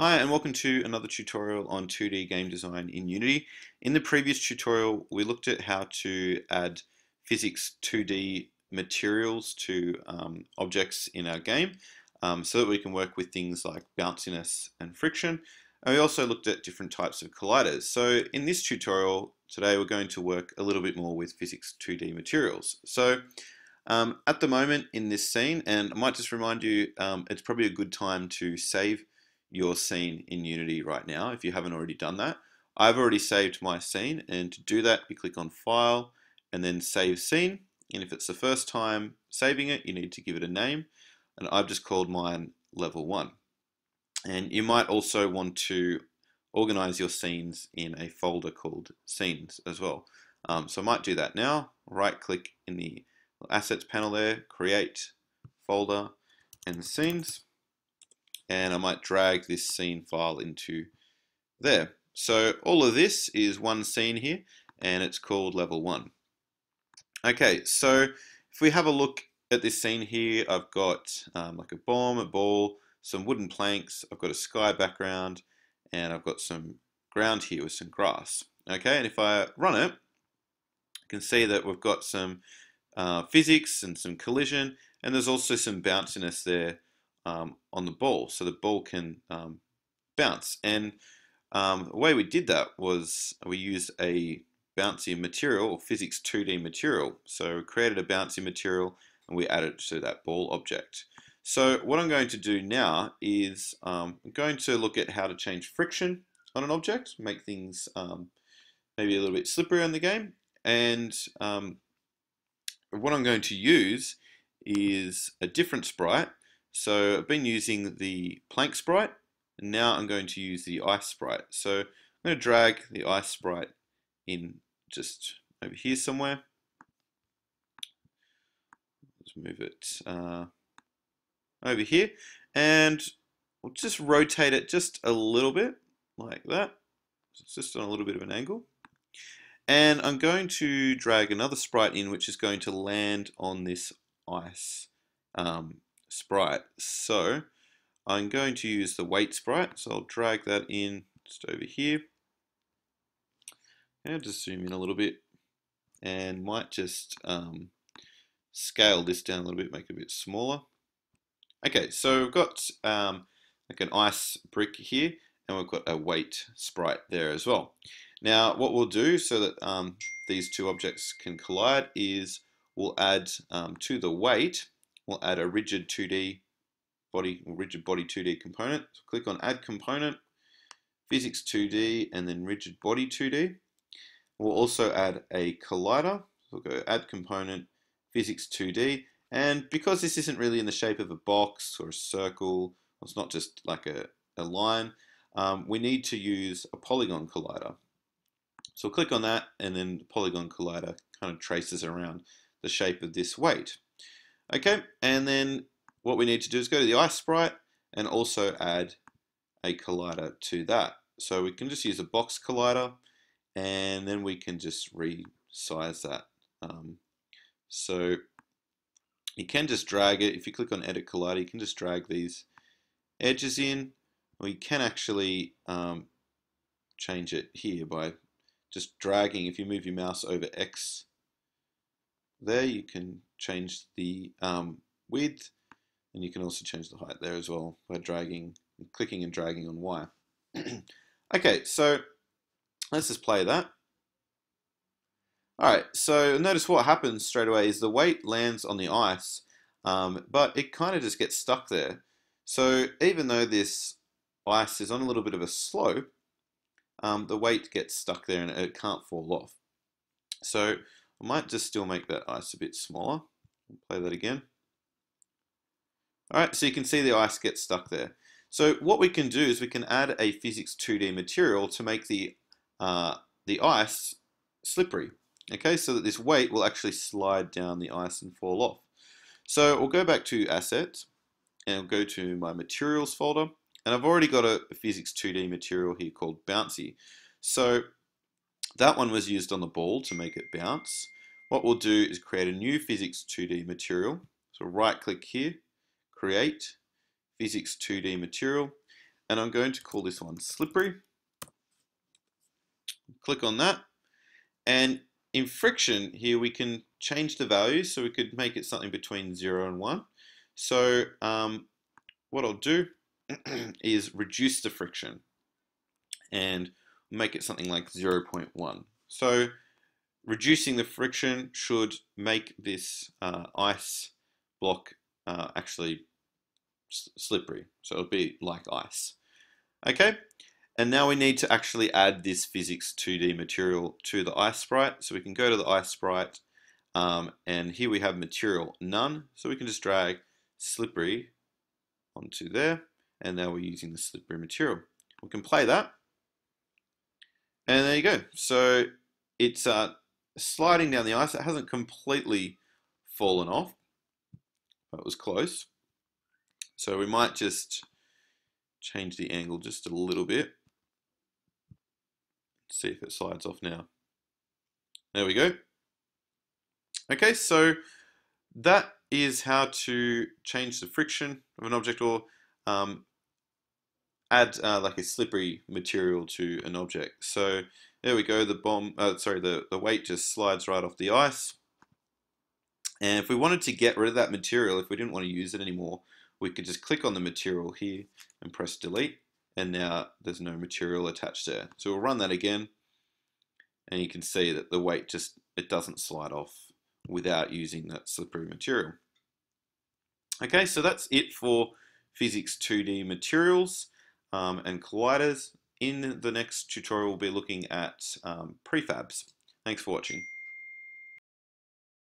Hi and welcome to another tutorial on 2D game design in Unity. In the previous tutorial we looked at how to add physics 2D materials to um, objects in our game um, so that we can work with things like bounciness and friction. And we also looked at different types of colliders. So in this tutorial today we're going to work a little bit more with physics 2D materials. So um, at the moment in this scene, and I might just remind you, um, it's probably a good time to save your scene in Unity right now if you haven't already done that. I've already saved my scene and to do that you click on File and then Save Scene and if it's the first time saving it you need to give it a name and I've just called mine Level 1. And you might also want to organize your scenes in a folder called Scenes as well. Um, so I might do that now. Right click in the Assets panel there, Create, Folder, and Scenes and I might drag this scene file into there. So all of this is one scene here and it's called level 1. Okay, so if we have a look at this scene here, I've got um, like a bomb, a ball, some wooden planks, I've got a sky background, and I've got some ground here with some grass. Okay, and if I run it, you can see that we've got some uh, physics and some collision, and there's also some bounciness there um, on the ball so the ball can um, bounce. And um, the way we did that was we used a bouncy material or physics 2D material. So we created a bouncy material and we added it to that ball object. So what I'm going to do now is um, I'm going to look at how to change friction on an object, make things um, maybe a little bit slippery in the game. And um, what I'm going to use is a different sprite so I've been using the plank sprite, and now I'm going to use the ice sprite. So I'm going to drag the ice sprite in just over here somewhere. Let's move it uh, over here, and we'll just rotate it just a little bit, like that. It's just on a little bit of an angle. And I'm going to drag another sprite in, which is going to land on this ice um, sprite. So I'm going to use the weight sprite. So I'll drag that in just over here. And just zoom in a little bit and might just um, scale this down a little bit, make it a bit smaller. Okay, so we've got um, like an ice brick here and we've got a weight sprite there as well. Now what we'll do so that um, these two objects can collide is we'll add um, to the weight we'll add a rigid 2D body, rigid body 2D component. So click on add component, physics 2D, and then rigid body 2D. We'll also add a collider. So we'll go add component, physics 2D, and because this isn't really in the shape of a box or a circle, it's not just like a, a line, um, we need to use a polygon collider. So click on that and then the polygon collider kind of traces around the shape of this weight. Okay, and then what we need to do is go to the ice sprite and also add a collider to that. So we can just use a box collider and then we can just resize that. Um, so you can just drag it. If you click on edit collider, you can just drag these edges in. You can actually um, change it here by just dragging. If you move your mouse over X there, you can change the um, width and you can also change the height there as well by dragging, clicking and dragging on Y. okay, so let's just play that. Alright, so notice what happens straight away is the weight lands on the ice, um, but it kind of just gets stuck there. So even though this ice is on a little bit of a slope, um, the weight gets stuck there and it can't fall off. So I might just still make that ice a bit smaller. Play that again. Alright, so you can see the ice gets stuck there. So what we can do is we can add a physics 2D material to make the, uh, the ice slippery. Okay, so that this weight will actually slide down the ice and fall off. So we'll go back to Assets and I'll go to my Materials folder. And I've already got a, a physics 2D material here called Bouncy. So that one was used on the ball to make it bounce. What we'll do is create a new physics 2D material. So right click here, create physics 2D material. and I'm going to call this one slippery. Click on that. And in friction here, we can change the value. So we could make it something between 0 and 1. So um, what I'll do is reduce the friction and make it something like 0.1. So reducing the friction should make this uh, ice block uh, actually slippery. So it'll be like ice. Okay, and now we need to actually add this physics 2D material to the ice sprite. So we can go to the ice sprite um, and here we have material none. So we can just drag slippery onto there and now we're using the slippery material. We can play that and there you go. So it's uh, sliding down the ice. It hasn't completely fallen off, but it was close. So we might just change the angle just a little bit. See if it slides off now. There we go. Okay, so that is how to change the friction of an object or um, add uh, like a slippery material to an object. So there we go, the bomb, uh, sorry, the, the weight just slides right off the ice. And if we wanted to get rid of that material, if we didn't want to use it anymore, we could just click on the material here and press delete. And now there's no material attached there. So we'll run that again. And you can see that the weight just, it doesn't slide off without using that slippery material. Okay, so that's it for Physics 2D materials um, and colliders. In the next tutorial, we'll be looking at um, prefabs. Thanks for watching.